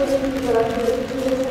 por el de la